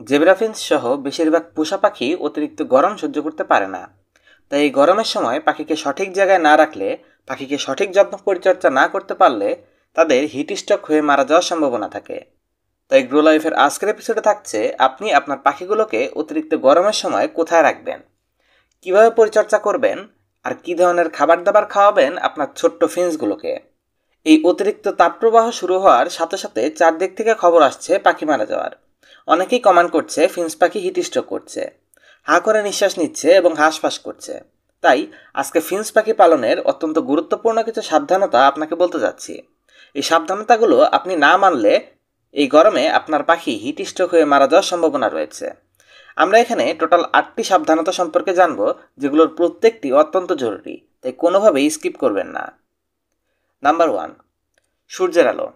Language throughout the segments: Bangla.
জেব্রাফিন্স সহ বেশিরভাগ পোষা পাখি অতিরিক্ত গরম সহ্য করতে পারে না। তাই এই গরমের সময় পাখিকে সঠিক জায়গায় না রাখলে, পাখিকে সঠিক যত্ন পরিচর্যা না করতে পারলে তাদের হিট স্ট্রোক হয়ে মারা যাওয়ার সম্ভাবনা থাকে। তাই গ্রো লাইফের আজকের এপিসোডে থাকছে, আপনি আপনার পাখিগুলোকে অতিরিক্ত গরমের সময় কোথায় রাখবেন? কীভাবে পরিচর্যা করবেন? আর কি ধরনের খাবার দাবার খাওয়াবেন আপনার ছোট্ট ফিন্সগুলোকে? এই অতিরিক্ত তাপপ্রবাহ শুরু হওয়ার সাথে সাথে চারদিক থেকে খবর আসছে পাখি মারা যাওয়ার। অনেকেই কমান্ড করছে, ফিন্স পাখি স্ট্রোক করছে, হা করে নিঃশ্বাস নিচ্ছে এবং হাঁসফাঁস করছে। তাই আজকে ফিন্স পাখি পালনের অত্যন্ত গুরুত্বপূর্ণ কিছু সাবধানতা আপনাকে বলতে যাচ্ছি। এই সাবধানতাগুলো আপনি না মানলে এই গরমে আপনার পাখি হিট হয়ে মারা যাওয়ার সম্ভাবনা রয়েছে। আমরা এখানে টোটাল আটটি সাবধানতা সম্পর্কে জানব, যেগুলোর প্রত্যেকটি অত্যন্ত জরুরি, তাই কোনোভাবেই স্কিপ করবেন না। নাম্বার ওয়ান, সূর্যের আলো।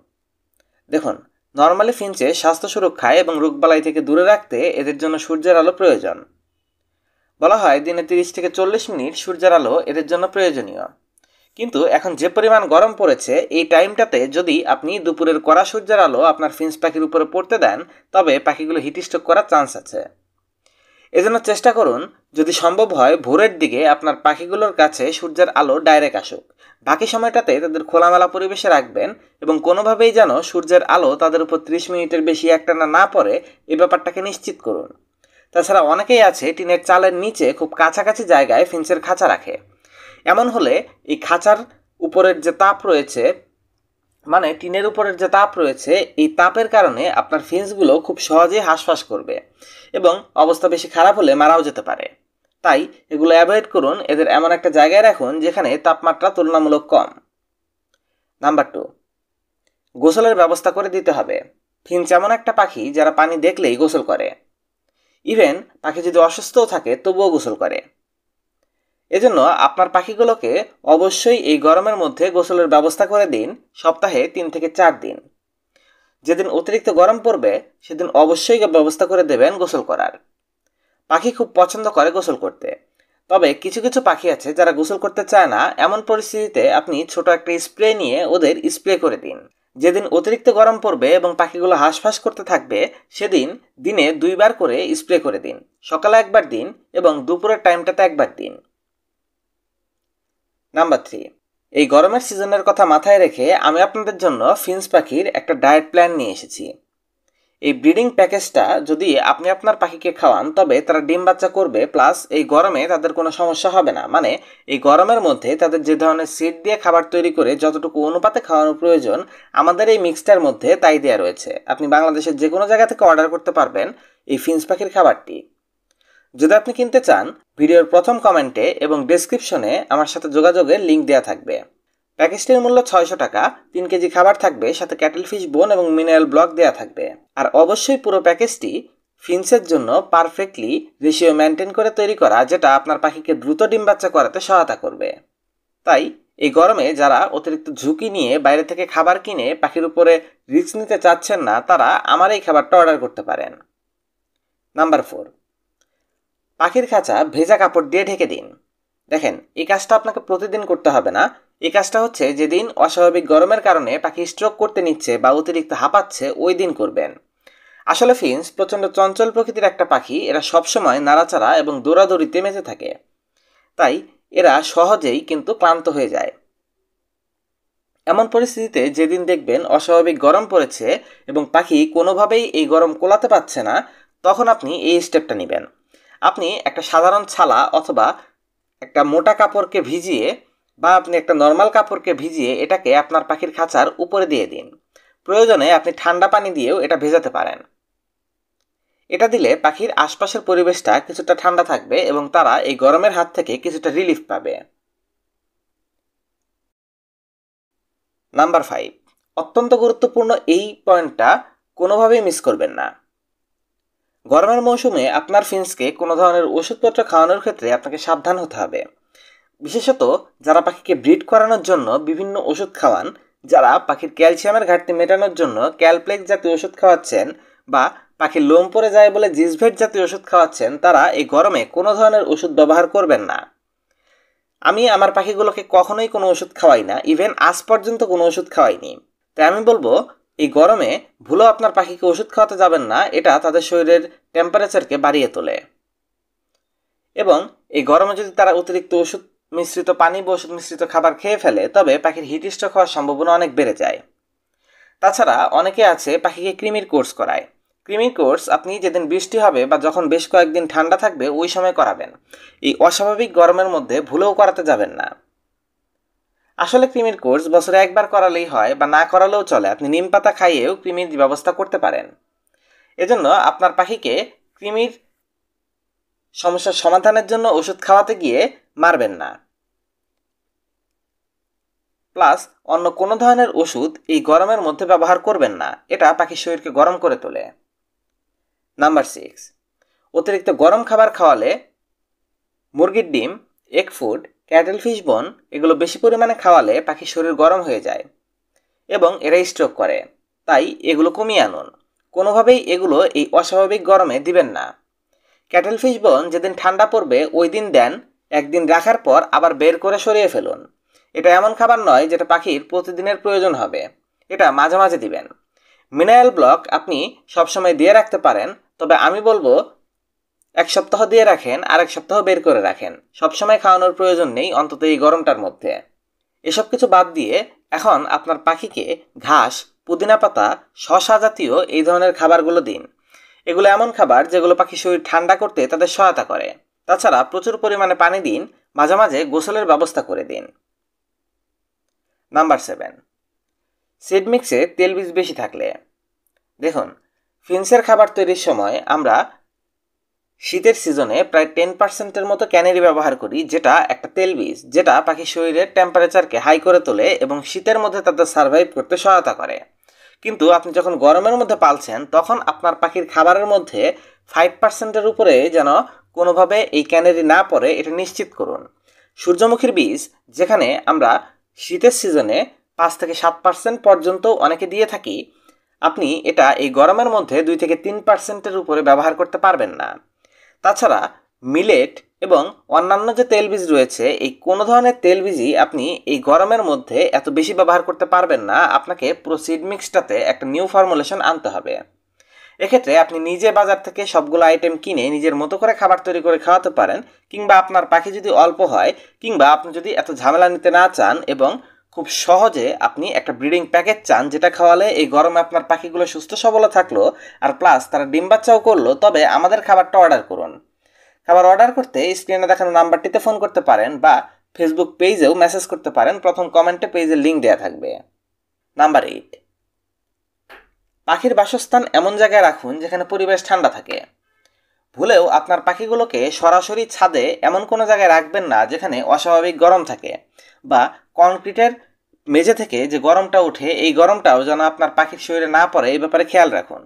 দেখুন নর্মালি ফিঞ্চে স্বাস্থ্য সুরক্ষায় এবং রোগবালাই থেকে দূরে রাখতে এদের জন্য সূর্যের আলো প্রয়োজন। বলা হয় দিনে তিরিশ থেকে চল্লিশ মিনিট সূর্যের আলো এদের জন্য প্রয়োজনীয়। কিন্তু এখন যে পরিমাণ গরম পড়েছে, এই টাইমটাতে যদি আপনি দুপুরের কড়া সূর্যের আলো আপনার ফিঞ্চ পাখির উপরে পড়তে দেন, তবে পাখিগুলো হিটস্ট্রোক করার চান্স আছে। এজন্য চেষ্টা করুন যদি সম্ভব হয়, ভোরের দিকে আপনার পাখিগুলোর কাছে সূর্যের আলো ডাইরেক্ট আসুক। বাকি সময়টাতে তাদের খোলামেলা পরিবেশে রাখবেন এবং কোনোভাবেই যেন সূর্যের আলো তাদের উপর ত্রিশ মিনিটের বেশি একটানা না পড়ে এই ব্যাপারটাকে নিশ্চিত করুন। তাছাড়া অনেকেই আছে টিনের চালের নিচে খুব কাছাকাছি জায়গায় ফিন্সের খাঁচা রাখে। এমন হলে এই খাঁচার উপরের যে তাপ রয়েছে মানে টিনের উপরের যে তাপ রয়েছে, এই তাপের কারণে আপনার ফিন্সগুলো খুব সহজেই হাঁসফাঁস করবে এবং অবস্থা বেশি খারাপ হলে মারাও যেতে পারে। তাই এগুলো অ্যাভয়েড করুন, এদের এমন একটা জায়গায় রাখুন যেখানে তাপমাত্রা তুলনামূলক কম। নাম্বার টু, গোসলের ব্যবস্থা করে দিতে হবে। ফিঞ্চ এমন একটা পাখি যারা পানি দেখলেই গোসল করে। ইভেন পাখি যদি অসুস্থও থাকে তবুও গোসল করে। এজন্য আপনার পাখিগুলোকে অবশ্যই এই গরমের মধ্যে গোসলের ব্যবস্থা করে দিন, সপ্তাহে তিন থেকে চার দিন। যেদিন অতিরিক্ত গরম পড়বে, সেদিন অবশ্যই ব্যবস্থা করে দেবেন গোসল করার। পাখি খুব পছন্দ করে গোসল করতে। তবে কিছু কিছু পাখি আছে যারা গোসল করতে চায় না, এমন পরিস্থিতিতে আপনি ছোট একটা স্প্রে নিয়ে ওদের স্প্রে করে দিন। যেদিন অতিরিক্ত গরম পড়বে এবং পাখিগুলো হাঁসফাঁস করতে থাকবে, সেদিন দিনে দুইবার করে স্প্রে করে দিন। সকালে একবার দিন এবং দুপুরের টাইমটাতে একবার দিন। নাম্বার থ্রি এই গরমের সিজনের কথা মাথায় রেখে আমি আপনাদের জন্য ফিন্স পাখির একটা ডায়েট প্ল্যান নিয়ে এসেছি। এই ব্রিডিং প্যাকেজটা যদি আপনি আপনার পাখিকে খাওয়ান, তবে তারা ডিম বাচ্চা করবে, প্লাস এই গরমে তাদের কোনো সমস্যা হবে না। মানে এই গরমের মধ্যে তাদের যে ধরনের সিড দিয়ে খাবার তৈরি করে যতটুকু অনুপাতে খাওয়ানোর প্রয়োজন, আমাদের এই মিক্সটার মধ্যে তাই দেওয়া রয়েছে। আপনি বাংলাদেশের যে কোনো জায়গা থেকে অর্ডার করতে পারবেন এই ফিন্স পাখির খাবারটি। যদি আপনি কিনতে চান ভিডিওর প্রথম কমেন্টে এবং ডেসক্রিপশনে আমার সাথে যোগাযোগের লিঙ্ক দেওয়া থাকবে। প্যাকেজটির মূল্য ছয়শো টাকা, তিন কেজি খাবার থাকবে, সাথে ক্যাটেল ফিশ বোন এবং মিনারেল ব্লক দেওয়া থাকবে। আর অবশ্যই পুরো প্যাকেজটি ফিন্সের জন্য পারফেক্টলি রেশিও মেনটেন করে তৈরি করা, যেটা আপনার পাখিকে দ্রুত ডিম বাচ্চা করাতে সহায়তা করবে। তাই এই গরমে যারা অতিরিক্ত ঝুঁকি নিয়ে বাইরে থেকে খাবার কিনে পাখির উপরে রিস্ক নিতে চাচ্ছেন না, তারা আমার এই খাবারটা অর্ডার করতে পারেন। নাম্বার ফোর পাখির খাঁচা ভেজা কাপড় দিয়ে ঢেকে দিন। দেখেন, এই কাজটা আপনাকে প্রতিদিন করতে হবে না। এই কাজটা হচ্ছে যেদিন অস্বাভাবিক গরমের কারণে পাখি স্ট্রোক করতে নিচ্ছে বা অতিরিক্ত হাঁপাচ্ছে, ওই দিন করবেন। আসলে ফিন্স প্রচণ্ড চঞ্চল প্রকৃতির একটা পাখি, এরা সবসময় নাড়াচাড়া এবং দৌড়াদৌড়িতে মেতে থাকে। তাই এরা সহজেই কিন্তু ক্লান্ত হয়ে যায়। এমন পরিস্থিতিতে যেদিন দেখবেন অস্বাভাবিক গরম পড়েছে এবং পাখি কোনোভাবেই এই গরম কোলাতে পারছে না, তখন আপনি এই স্টেপটা নেবেন। আপনি একটা সাধারণ ছালা অথবা একটা মোটা কাপড়কে ভিজিয়ে বা আপনি একটা নর্মাল কাপড়কে ভিজিয়ে এটাকে আপনার পাখির খাঁচার উপরে দিয়ে দিন। প্রয়োজনে আপনি ঠান্ডা পানি দিয়েও এটা ভেজাতে পারেন। এটা দিলে পাখির আশপাশের পরিবেশটা কিছুটা ঠান্ডা থাকবে এবং তারা এই গরমের হাত থেকে কিছুটা রিলিফ পাবে। নাম্বার ফাইভ অত্যন্ত গুরুত্বপূর্ণ এই পয়েন্টটা কোনোভাবেই মিস করবেন না। গরমের মৌসুমে আপনার ফিন্সকে কোনো ধরনের ওষুধপত্র খাওয়ানোর ক্ষেত্রে আপনাকে সাবধান হতে হবে। বিশেষত যারা পাখিকে ব্রিড করানোর জন্য বিভিন্ন ওষুধ খাওয়ান, যারা পাখির ক্যালসিয়ামের ঘাটতি মেটানোর জন্য ক্যালপ্লেক্স জাতীয় ওষুধ খাওয়াচ্ছেন বা পাখির লোম পড়ে যায় বলে জিসভেট জাতীয় ওষুধ খাওয়াচ্ছেন, তারা এই গরমে কোনো ধরনের ওষুধ ব্যবহার করবেন না। আমি আমার পাখিগুলোকে কখনোই কোনো ওষুধ খাওয়াই না, ইভেন আজ পর্যন্ত কোনো ওষুধ খাওয়াইনি। তাই আমি বলব এই গরমে ভুলো আপনার পাখিকে ওষুধ খাওয়াতে যাবেন না, এটা তাদের শরীরের টেম্পারেচারকে বাড়িয়ে তোলে। এবং এই গরমে যদি তারা অতিরিক্ত ওষুধ মিশ্রিত, পানি বা ওষুধ মিশ্রিত খাবার খেয়ে ফেলে, তবে পাখির হিট স্ট্রোক হওয়ার সম্ভাবনা অনেক বেড়ে যায়। তাছাড়া অনেকে আছে পাখিকে কৃমির কোর্স করায়। কৃমির কোর্স আপনি যেদিন বৃষ্টি হবে বা যখন বেশ কয়েকদিন ঠান্ডা থাকবে, ওই সময় করাবেন। এই অস্বাভাবিক গরমের মধ্যে ভুলেও করাতে যাবেন না। আসলে কৃমির কোর্স বছরে একবার করালেই হয় বা না করালেও চলে, আপনি নিম পাতা খাইয়েও কৃমির ব্যবস্থা করতে পারেন। এজন্য আপনার পাখিকে কৃমির সমস্যার সমাধানের জন্য ওষুধ খাওয়াতে গিয়ে মারবেন না। প্লাস অন্য কোনো ধরনের ওষুধ এই গরমের মধ্যে ব্যবহার করবেন না, এটা পাখির শরীরকে গরম করে তোলে। নাম্বার সিক্স, অতিরিক্ত গরম খাবার খাওয়ালে মুরগির ডিম, এগ ফুড ক্যাটেল ফিশ বন এগুলো বেশি পরিমাণে খাওয়ালে পাখির শরীর গরম হয়ে যায় এবং এরা স্ট্রোক করে। তাই এগুলো কমিয়ে আনুন। কোনোভাবেই এগুলো এই অস্বাভাবিক গরমে দিবেন না। ক্যাটেল ফিশ বন যেদিন ঠান্ডা পড়বে, ওই দিন দেন, একদিন রাখার পর আবার বের করে সরিয়ে ফেলুন। এটা এমন খাবার নয় যেটা পাখির প্রতিদিনের প্রয়োজন হবে। এটা মাঝে মাঝে দিবেন। মিনারেল ব্লক আপনি সবসময় দিয়ে রাখতে পারেন, তবে আমি বলব এক সপ্তাহ দিয়ে রাখেন, আর এক সপ্তাহ বের করে রাখেন। সবসময় খাওয়ানোর প্রয়োজন নেই, অন্তত এই গরমটার মধ্যে। এসব কিছু বাদ দিয়ে এখন আপনার পাখিকে ঘাস, পুদিনা পাতা শশা জাতীয় এই ধরনের খাবারগুলো দিন। এগুলো এমন খাবার যেগুলো পাখি শরীর ঠান্ডা করতে তাদের সহায়তা করে। তাছাড়া প্রচুর পরিমাণে পানি দিন, মাঝে মাঝে গোসলের ব্যবস্থা করে দিন। Number seven. সিড মিক্সে তেল বীজ বেশি থাকলে। দেখুন, ফিন্সের খাবার তৈরির সময় আমরা শীতের সিজনে প্রায় টেন পার্সেন্টের মতো ক্যানেরি ব্যবহার করি, যেটা একটা তেল বীজ, যেটা পাখির শরীরের টেম্পারেচারকে হাই করে তোলে এবং শীতের মধ্যে তাদের সার্ভাইভ করতে সহায়তা করে। কিন্তু আপনি যখন গরমের মধ্যে পালছেন, তখন আপনার পাখির খাবারের মধ্যে ফাইভ পার্সেন্টের উপরে যেন কোনোভাবে এই ক্যানেরি না পড়ে, এটা নিশ্চিত করুন। সূর্যমুখীর বীজ, যেখানে আমরা শীতের সিজনে পাঁচ থেকে সাত পার্সেন্ট পর্যন্ত অনেকে দিয়ে থাকি, আপনি এটা এই গরমের মধ্যে দুই থেকে তিন পার্সেন্টের উপরে ব্যবহার করতে পারবেন না। তাছাড়া মিলেট এবং অন্যান্য যে তেলবীজ রয়েছে, এই কোনো ধরনের তেলবীজই আপনি এই গরমের মধ্যে এত বেশি ব্যবহার করতে পারবেন না। আপনাকে পুরো সিড মিক্সটাতে একটা নিউ ফর্মুলেশন আনতে হবে। এক্ষেত্রে আপনি নিজে বাজার থেকে সবগুলো আইটেম কিনে নিজের মতো করে খাবার তৈরি করে খাওয়াতে পারেন, কিংবা আপনার পাখি যদি অল্প হয়, কিংবা আপনি যদি এত ঝামেলা নিতে না চান এবং খুব সহজে আপনি একটা ব্রিডিং প্যাকেজ চান, যেটা খাওয়ালে এই গরমে আপনার পাখিগুলো সুস্থ সবল থাকল আর প্লাস তারা ডিম বাচ্চাও করল, তবে আমাদের খাবারটা অর্ডার করুন। খাবার অর্ডার করতে স্ক্রিনে দেখানো নাম্বারটিতে ফোন করতে পারেন বা ফেসবুক পেজেও মেসেজ করতে পারেন, প্রথম কমেন্টে পেজের লিঙ্ক দেওয়া থাকবে। নাম্বার এইট পাখির বাসস্থান এমন জায়গায় রাখুন, যেখানে পরিবেশ ঠান্ডা থাকে। ভুলেও আপনার পাখিগুলোকে সরাসরি ছাদে এমন কোনো জায়গায় রাখবেন না, যেখানে অস্বাভাবিক গরম থাকে বা কনক্রিটের মেঝে থেকে যে গরমটা উঠে, এই গরমটাও যেন আপনার পাখির শরীরে না পড়ে, এই ব্যাপারে খেয়াল রাখুন।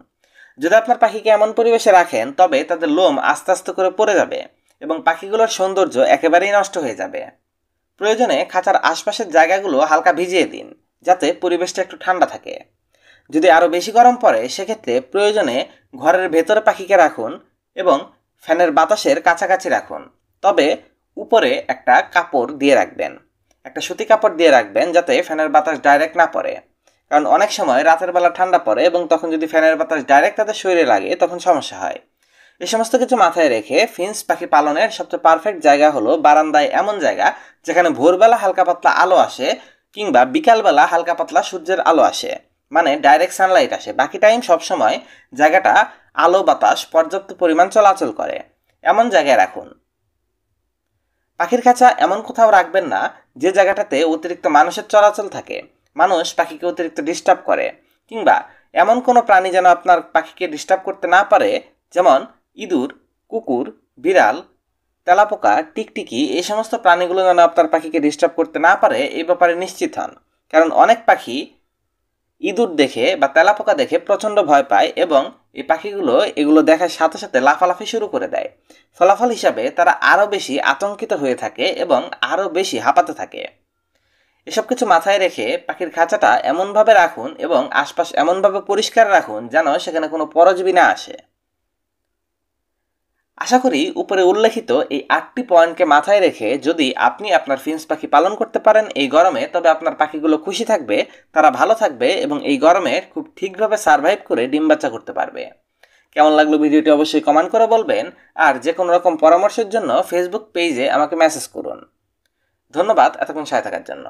যদি আপনার পাখিকে এমন পরিবেশে রাখেন, তবে তাদের লোম আস্তে আস্তে করে পড়ে যাবে এবং পাখিগুলোর সৌন্দর্য একেবারেই নষ্ট হয়ে যাবে। প্রয়োজনে খাঁচার আশপাশের জায়গাগুলো হালকা ভিজিয়ে দিন, যাতে পরিবেশটা একটু ঠান্ডা থাকে। যদি আরও বেশি গরম পড়ে, সেক্ষেত্রে প্রয়োজনে ঘরের ভেতরে পাখিকে রাখুন এবং ফ্যানের বাতাসের কাছাকাছি রাখুন। তবে উপরে একটা কাপড় দিয়ে রাখবেন। একটা সুতি কাপড় দিয়ে রাখবেন যাতে ফ্যানের বাতাস ডাইরেক্ট না পড়ে। কারণ অনেক সময় রাতের বেলা ঠান্ডা পড়ে এবং তখন যদি ফ্যানের বাতাস ডাইরেক্ট তাদের শরীরে লাগে, তখন সমস্যা হয়। এই সমস্ত কিছু মাথায় রেখে ফিন্স পাখি পালনের সবচেয়ে পারফেক্ট জায়গা হলো বারান্দায় এমন জায়গা যেখানে ভোরবেলা হালকা পাতলা আলো আসে কিংবা বিকালবেলা হালকা পাতলা সূর্যের আলো আসে। মানে ডাইরেক্ট সানলাইট আসে। বাকি টাইম সবসময় জায়গাটা আলো বাতাস পর্যাপ্ত পরিমাণ চলাচল করে। এমন জায়গায় রাখুন। পাখির খাঁচা এমন কোথাও রাখবেন না, যে জায়গাটাতে অতিরিক্ত মানুষের চলাচল থাকে। মানুষ পাখিকে অতিরিক্ত ডিস্টার্ব করে, কিংবা এমন কোনো প্রাণী যেন আপনার পাখিকে ডিস্টার্ব করতে না পারে, যেমন ইঁদুর, কুকুর, বিড়াল, তেলাপোকা, টিকটিকি, এই সমস্ত প্রাণীগুলো যেন আপনার পাখিকে ডিস্টার্ব করতে না পারে এই ব্যাপারে নিশ্চিত হন। কারণ অনেক পাখি ইঁদুর দেখে বা তেলাপোকা দেখে প্রচণ্ড ভয় পায় এবং এই পাখিগুলো এগুলো দেখার সাথে সাথে লাফালাফি শুরু করে দেয়। ফলাফল হিসাবে তারা আরও বেশি আতঙ্কিত হয়ে থাকে এবং আরও বেশি হাঁপাতে থাকে। এসব কিছু মাথায় রেখে পাখির খাঁচাটা এমনভাবে রাখুন এবং আশপাশ এমনভাবে পরিষ্কার রাখুন যেন সেখানে কোনো পরজীবী না আসে। আশা করি উপরে উল্লেখিত এই আটটি পয়েন্টকে মাথায় রেখে যদি আপনি আপনার ফিন্স পাখি পালন করতে পারেন এই গরমে, তবে আপনার পাখিগুলো খুশি থাকবে, তারা ভালো থাকবে এবং এই গরমে খুব ঠিকভাবে সার্ভাইভ করে ডিম বাচ্চা করতে পারবে। কেমন লাগল ভিডিওটি অবশ্যই কমেন্ট করে বলবেন, আর যে কোনো রকম পরামর্শের জন্য ফেসবুক পেজে আমাকে মেসেজ করুন। ধন্যবাদ, এতক্ষণ সাথে থাকার জন্য।